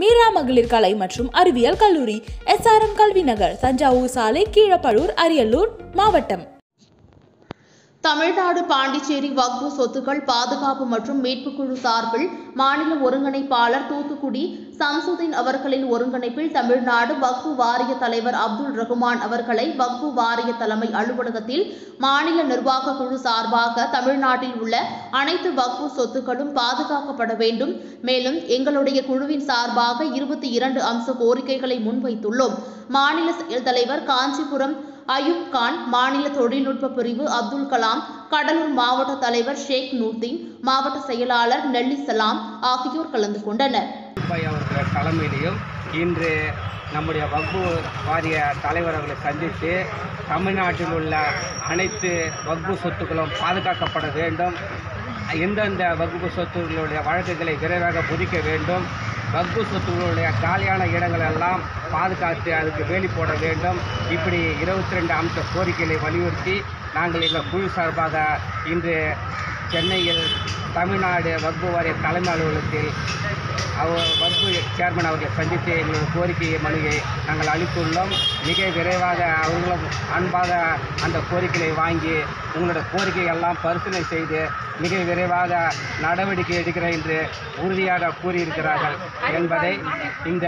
மீரா மகளிர் கலை மற்றும் அறிவியல் கல்லூரி எஸ்ஆர்எம் கல்வி நகர் தஞ்சாவூர் சாலை கீழப்பழூர் அரியலூர் மாவட்டம். தமிழ்நாடு பாண்டிச்சேரி வக்பு சொத்துக்கள் பாதுகாப்பு மற்றும் மீட்புக் குழு சார்பில் மாநில ஒருங்கிணைப்பாளர் தூத்துக்குடி சம்சுதீன் அவர்களின் ஒருங்கிணைப்பில் தமிழ்நாடு வக்பு வாரிய தலைவர் அப்துல் ரகுமான் அவர்களை வக்பு வாரிய தலைமை அலுவலகத்தில் மாநில நிர்வாக குழு சார்பாக தமிழ்நாட்டில் உள்ள அனைத்து வக்பு சொத்துக்களும் பாதுகாக்கப்பட வேண்டும். மேலும் எங்களுடைய குழுவின் சார்பாக இருபத்தி இரண்டு அம்ச கோரிக்கைகளை முன்வைத்துள்ளோம். மாநில செயல் தலைவர் காஞ்சிபுரம் அயூப் கான் மாநில தொழில்நுட்ப பிரிவு அப்துல் கலாம் கடலூர் மாவட்ட தலைவர் ஷேக் நூர்தீன் மாவட்ட செயலாளர் நெல்லி சலாம் ஆகியோர் கலந்து கொண்டனர். அவர்கள் தலைமையிலையும் இன்று நம்முடைய வக்பு வாரிய தலைவர் அவர்களை சந்தித்து தமிழ்நாட்டில் உள்ள அனைத்து வக்பு சொத்துக்களும் பாதுகாக்கப்பட வேண்டும். எந்தெந்த வகுப்பு சொத்துக்களுடைய வழக்குகளை விரைவாக புதிக்க வேண்டும். வகுப்பு சொத்துகளுடைய காலியான இடங்கள் எல்லாம் பாதுகாத்து அதுக்கு வேலி போட வேண்டும். இப்படி இருபத்தி ரெண்டு அம்ச கோரிக்கைகளை வலியுறுத்தி நாங்கள் எங்கள் குழு சார்பாக இன்று சென்னையில் தமிழ்நாடு வகுப்பு வாரிய தலைமை அலுவலகத்தில் அவர் வகுப்பு சேர்மன் அவர்களை சந்தித்து எங்கள் கோரிக்கை மனுவை நாங்கள் அளித்துள்ளோம். மிக விரைவாக அவர்களும் அன்பாக அந்த கோரிக்கையை வாங்கி உங்களோட கோரிக்கை எல்லாம் பரிசீலனை செய்து மிக விரைவாக நடவடிக்கை எடுக்கிறேன் என்று உறுதியாக கூறியிருக்கிறார்கள் என்பதை இந்த